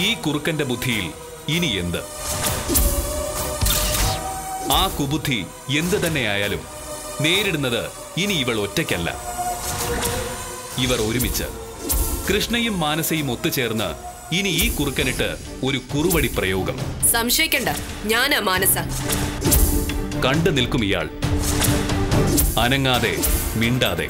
ഈ കുറുക്കന്റെ ബുദ്ധിയിൽ ഇനി എന്ത്? ആ കുബുദ്ധി എന്ത് തന്നെയായാലും നേരിടുന്നത് ഇനി ഇവൾ ഒറ്റയ്ക്കല്ല. ഇവർ ഒരുമിച്ച് കൃഷ്ണയും മാനസയും ഒത്തുചേർന്ന് ഇനി ഈ കുറുക്കനിട്ട് ഒരു കുറുവടി പ്രയോഗം. സംശയിക്കണ്ട. ഞാനാ മാനസ. കണ്ടു നിൽക്കും ഇയാൾ. അനങ്ങാതെ മിണ്ടാതെ.